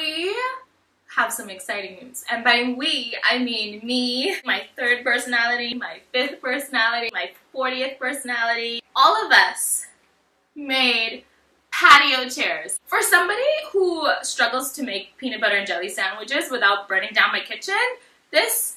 we have some exciting news. And by we, I mean me, my third personality, my fifth personality, my 40th personality. All of us made patio chairs. For somebody who struggles to make peanut butter and jelly sandwiches without burning down my kitchen, this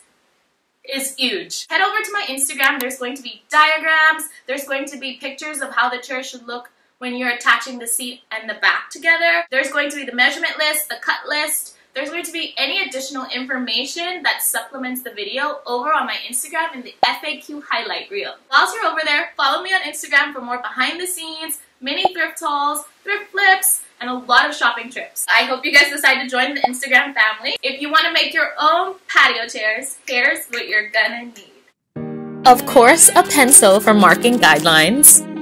is huge. Head over to my Instagram. There's going to be diagrams. There's going to be pictures of how the chair should look when you're attaching the seat and the back together. There's going to be the measurement list, the cut list. There's going to be any additional information that supplements the video over on my Instagram in the FAQ highlight reel. Whilst you're over there, follow me on Instagram for more behind the scenes, mini thrift hauls, thrift flips, and a lot of shopping trips. I hope you guys decide to join the Instagram family. If you want to make your own patio chairs, here's what you're gonna need. Of course, a pencil for marking guidelines,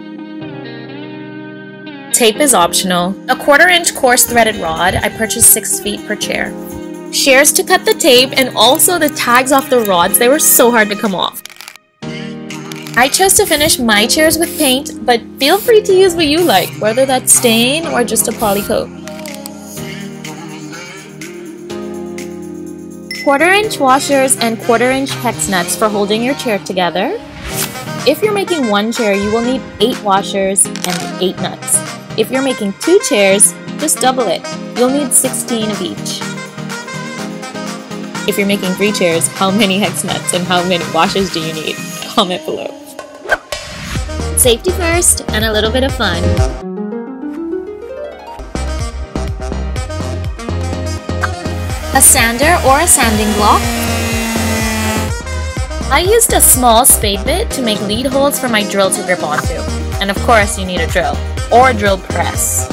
Tape is optional. A quarter inch coarse threaded rod, I purchased 6 feet per chair. Shears to cut the tape and also the tags off the rods, they were so hard to come off. I chose to finish my chairs with paint, but feel free to use what you like, whether that's stain or just a poly coat. Quarter inch washers and quarter inch hex nuts for holding your chair together. If you're making one chair, you will need 8 washers and 8 nuts. If you're making two chairs, just double it. You'll need 16 of each. If you're making three chairs, how many hex nuts and how many washers do you need? Comment below. Safety first and a little bit of fun. A sander or a sanding block. I used a small spade bit to make lead holes for my drill to grip onto. And of course you need a drill or drill press.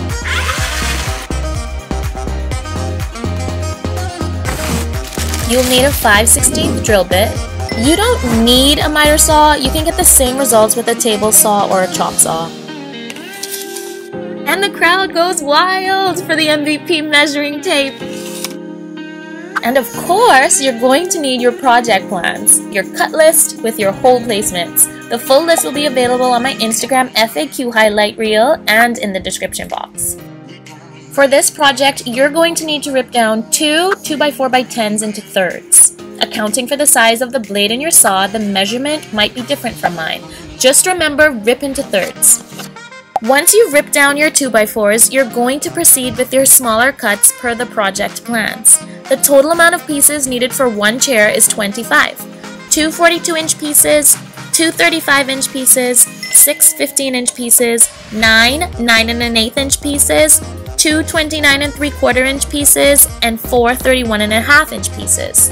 You'll need a 5 16 drill bit. You don't need a miter saw, you can get the same results with a table saw or a chop saw. And the crowd goes wild for the MVP measuring tape. And of course, you're going to need your project plans, your cut list with your hole placements. The full list will be available on my Instagram FAQ highlight reel and in the description box. For this project, you're going to need to rip down two 2x4x10s into thirds. Accounting for the size of the blade in your saw, the measurement might be different from mine. Just remember, rip into thirds. Once you've ripped down your 2x4s, you're going to proceed with your smaller cuts per the project plans. The total amount of pieces needed for one chair is 25. Two 42-inch pieces, two 35-inch pieces, six 15-inch pieces, nine 9 and an eighth inch pieces, two 29 and 3 quarter inch pieces, and four 31 and a half inch pieces.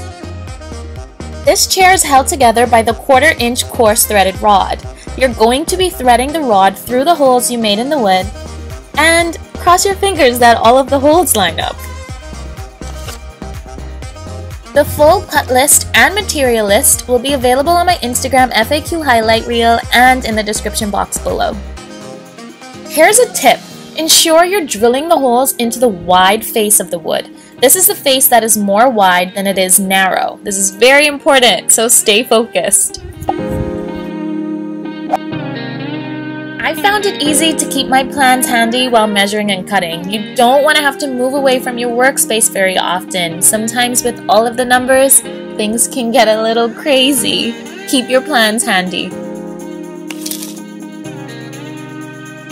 This chair is held together by the quarter inch coarse threaded rod. You're going to be threading the rod through the holes you made in the wood and cross your fingers that all of the holes line up. The full cut list and material list will be available on my Instagram FAQ highlight reel and in the description box below. Here's a tip. Ensure you're drilling the holes into the wide face of the wood. This is the face that is more wide than it is narrow. This is very important, so stay focused. I found it easy to keep my plans handy while measuring and cutting. You don't want to have to move away from your workspace very often. Sometimes with all of the numbers, things can get a little crazy. Keep your plans handy.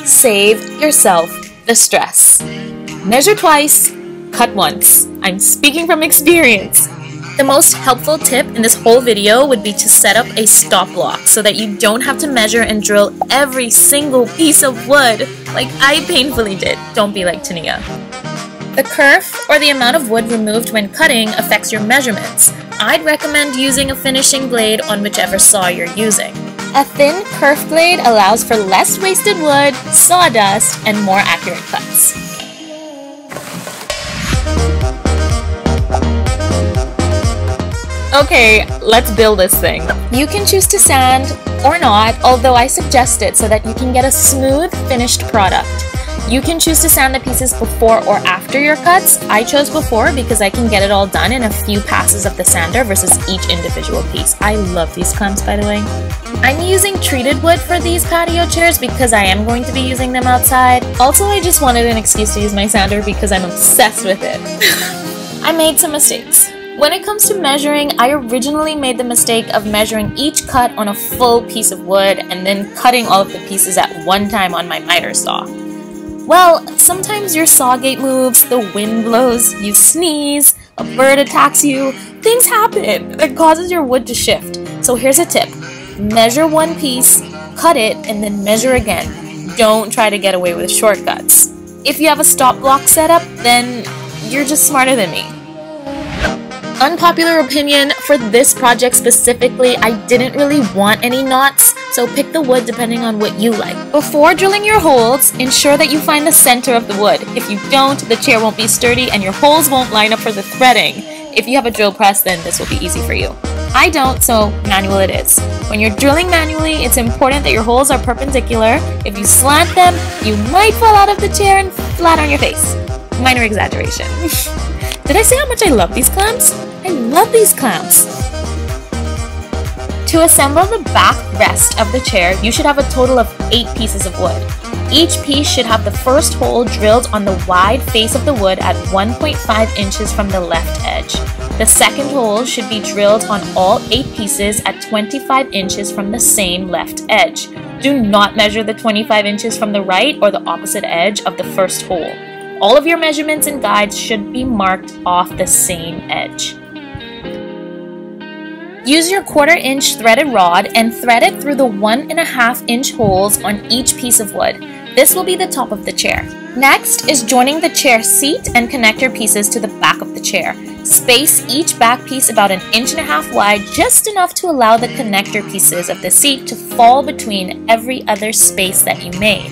Save yourself the stress. Measure twice, cut once. I'm speaking from experience. The most helpful tip in this whole video would be to set up a stop block so that you don't have to measure and drill every single piece of wood like I painfully did. Don't be like Tanea. The kerf, or the amount of wood removed when cutting, affects your measurements. I'd recommend using a finishing blade on whichever saw you're using. A thin kerf blade allows for less wasted wood, sawdust, and more accurate cuts. Okay, let's build this thing. You can choose to sand or not, although I suggest it so that you can get a smooth finished product. You can choose to sand the pieces before or after your cuts. I chose before because I can get it all done in a few passes of the sander versus each individual piece. I love these clamps by the way. I'm using treated wood for these patio chairs because I am going to be using them outside. Also, I just wanted an excuse to use my sander because I'm obsessed with it. I made some mistakes. When it comes to measuring, I originally made the mistake of measuring each cut on a full piece of wood and then cutting all of the pieces at one time on my miter saw. Well, sometimes your saw gate moves, the wind blows, you sneeze, a bird attacks you, things happen that causes your wood to shift. So here's a tip. Measure one piece, cut it, and then measure again. Don't try to get away with shortcuts. If you have a stop block setup, then you're just smarter than me. Unpopular opinion, for this project specifically, I didn't really want any knots, so pick the wood depending on what you like. Before drilling your holes, ensure that you find the center of the wood. If you don't, the chair won't be sturdy and your holes won't line up for the threading. If you have a drill press, then this will be easy for you. I don't, so manual it is. When you're drilling manually, it's important that your holes are perpendicular. If you slant them, you might fall out of the chair and flat on your face. Minor exaggeration. Did I say how much I love these clamps? I love these clamps! To assemble the back rest of the chair, you should have a total of 8 pieces of wood. Each piece should have the first hole drilled on the wide face of the wood at 1.5 inches from the left edge. The second hole should be drilled on all 8 pieces at 25 inches from the same left edge. Do not measure the 25 inches from the right or the opposite edge of the first hole. All of your measurements and guides should be marked off the same edge. Use your quarter inch threaded rod and thread it through the one and a half inch holes on each piece of wood. This will be the top of the chair. Next is joining the chair seat and connector pieces to the back of the chair. Space each back piece about an inch and a half wide, just enough to allow the connector pieces of the seat to fall between every other space that you made.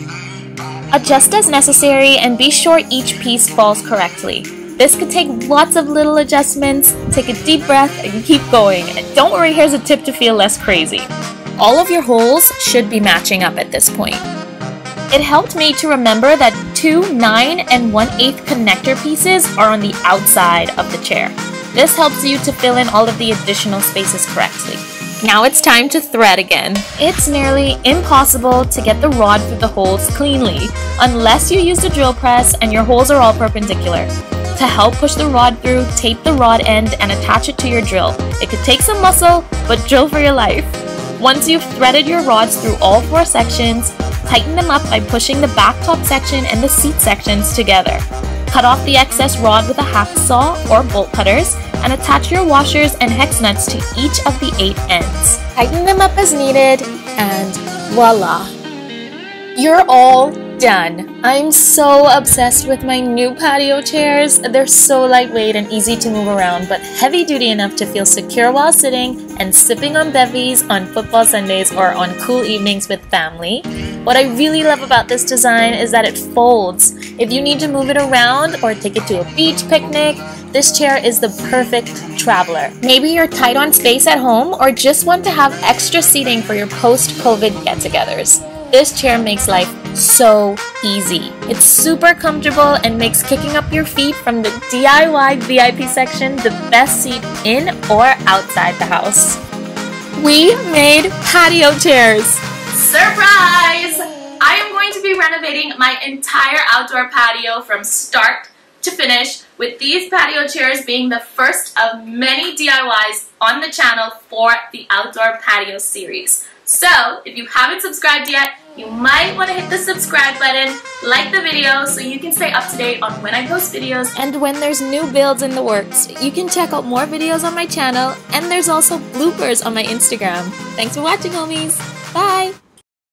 Adjust as necessary and be sure each piece falls correctly. This could take lots of little adjustments, take a deep breath and keep going. And don't worry, here's a tip to feel less crazy. All of your holes should be matching up at this point. It helped me to remember that two 9 and 1 8 connector pieces are on the outside of the chair. This helps you to fill in all of the additional spaces correctly. Now it's time to thread again. It's nearly impossible to get the rod through the holes cleanly unless you use a drill press and your holes are all perpendicular. To help push the rod through, tape the rod end and attach it to your drill. It could take some muscle, but drill for your life. Once you've threaded your rods through all four sections, tighten them up by pushing the back top section and the seat sections together. Cut off the excess rod with a hacksaw or bolt cutters and attach your washers and hex nuts to each of the eight ends. Tighten them up as needed and voila! You're all done. I'm so obsessed with my new patio chairs. They're so lightweight and easy to move around, but heavy duty enough to feel secure while sitting and sipping on bevies on football Sundays or on cool evenings with family. What I really love about this design is that it folds. If you need to move it around or take it to a beach picnic, this chair is the perfect traveler. Maybe you're tight on space at home or just want to have extra seating for your post-COVID get-togethers. This chair makes life so easy. It's super comfortable and makes kicking up your feet from the DIY VIP section the best seat in or outside the house. We made patio chairs. Surprise! I am going to be renovating my entire outdoor patio from start to finish with these patio chairs being the first of many DIYs on the channel for the outdoor patio series. So, if you haven't subscribed yet, you might want to hit the subscribe button, like the video so you can stay up to date on when I post videos. And when there's new builds in the works, you can check out more videos on my channel and there's also bloopers on my Instagram. Thanks for watching homies! Bye!